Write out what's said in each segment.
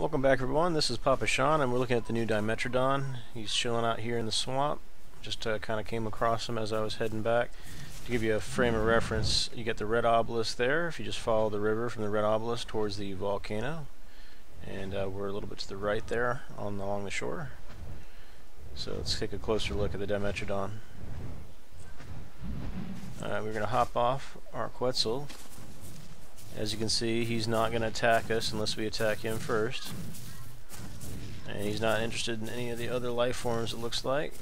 Welcome back everyone, this is Papa Sean and we're looking at the new Dimetrodon. He's chilling out here in the swamp. Just uh, kind of came across him as I was heading back. To give you a frame of reference, you get the red obelisk there. If you just follow the river from the red obelisk towards the volcano. And uh, we're a little bit to the right there on the, along the shore. So let's take a closer look at the Dimetrodon. Alright, we're going to hop off our Quetzal as you can see, he's not going to attack us unless we attack him first. And he's not interested in any of the other life forms, it looks like.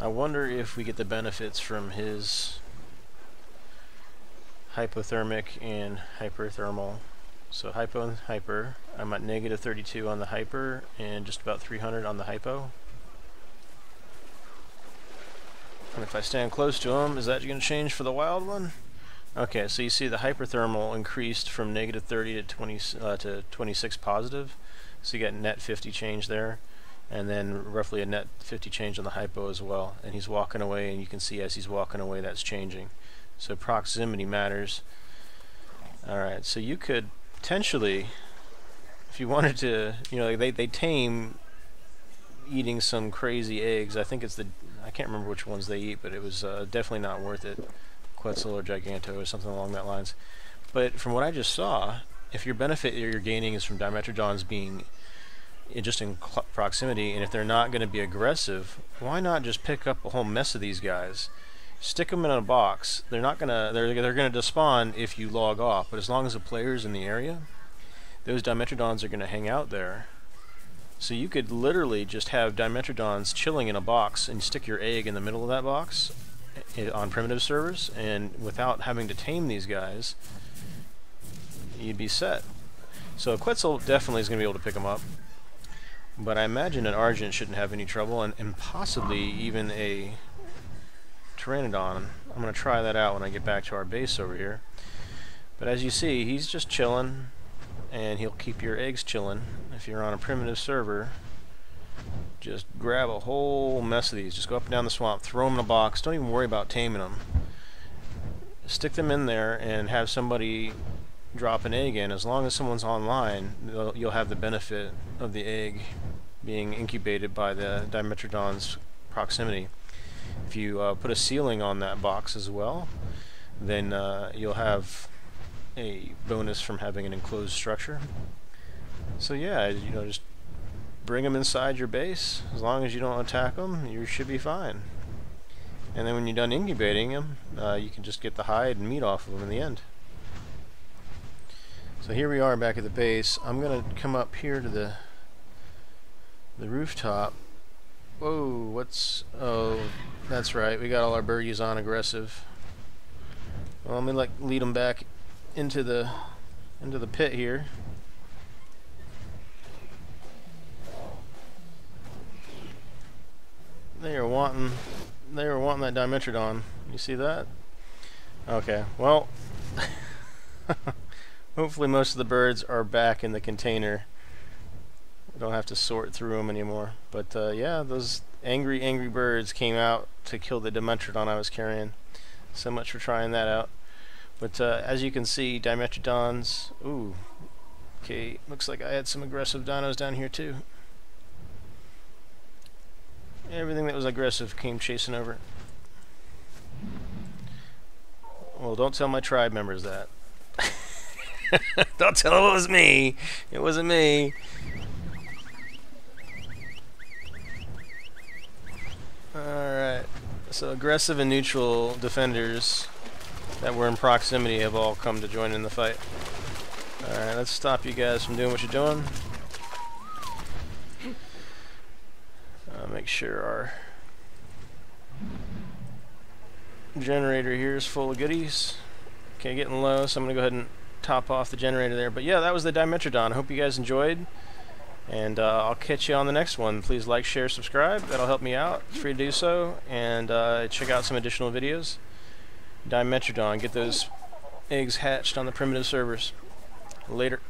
I wonder if we get the benefits from his hypothermic and hyperthermal. So hypo and hyper. I'm at negative 32 on the hyper and just about 300 on the hypo. And if I stand close to him, is that going to change for the wild one? Okay, so you see the hyperthermal increased from negative 30 to 20 uh, to 26 positive. So you got net 50 change there, and then roughly a net 50 change on the hypo as well. And he's walking away, and you can see as he's walking away that's changing. So proximity matters. Alright, so you could potentially, if you wanted to, you know, they, they tame eating some crazy eggs. I think it's the, I can't remember which ones they eat, but it was uh, definitely not worth it. Quetzal or Giganto or something along that lines. But from what I just saw, if your benefit you're gaining is from Dimetrodons being just in proximity, and if they're not going to be aggressive, why not just pick up a whole mess of these guys? Stick them in a box. They're not gonna. They're they're gonna despawn if you log off. But as long as the player's in the area, those Dimetrodons are gonna hang out there. So you could literally just have Dimetrodons chilling in a box and stick your egg in the middle of that box on primitive servers, and without having to tame these guys, you'd be set. So Quetzal definitely is going to be able to pick them up, but I imagine an Argent shouldn't have any trouble, and, and possibly even a Pteranodon. I'm going to try that out when I get back to our base over here. But as you see, he's just chilling, and he'll keep your eggs chilling. If you're on a primitive server, just grab a whole mess of these. Just go up and down the swamp, throw them in a box. Don't even worry about taming them. Stick them in there and have somebody drop an egg in. As long as someone's online, you'll have the benefit of the egg being incubated by the Dimetrodon's proximity. If you uh, put a ceiling on that box as well, then uh, you'll have a bonus from having an enclosed structure. So yeah, you know, just bring them inside your base. As long as you don't attack them, you should be fine. And then when you're done incubating them, uh, you can just get the hide and meat off of them in the end. So here we are back at the base. I'm going to come up here to the the rooftop. Whoa, what's... Oh, that's right. We got all our birdies on aggressive. Well, let me like lead them back into the into the pit here. They are wanting they were wanting that Dimetrodon. You see that? Okay, well hopefully most of the birds are back in the container. We don't have to sort through them anymore. But uh, yeah, those angry, angry birds came out to kill the Dimetrodon I was carrying. So much for trying that out. But uh, as you can see, Dimetrodons, ooh, okay, looks like I had some aggressive dinos down here too. Everything that was aggressive came chasing over. Well, don't tell my tribe members that. don't tell them it was me. It wasn't me. Alright. So aggressive and neutral defenders that were in proximity have all come to join in the fight. Alright, let's stop you guys from doing what you're doing. Make sure our generator here is full of goodies. Okay, getting low, so I'm going to go ahead and top off the generator there. But yeah, that was the Dimetrodon. I hope you guys enjoyed. And uh, I'll catch you on the next one. Please like, share, subscribe. That'll help me out. It's free to do so. And uh, check out some additional videos. Dimetrodon. Get those eggs hatched on the primitive servers. Later.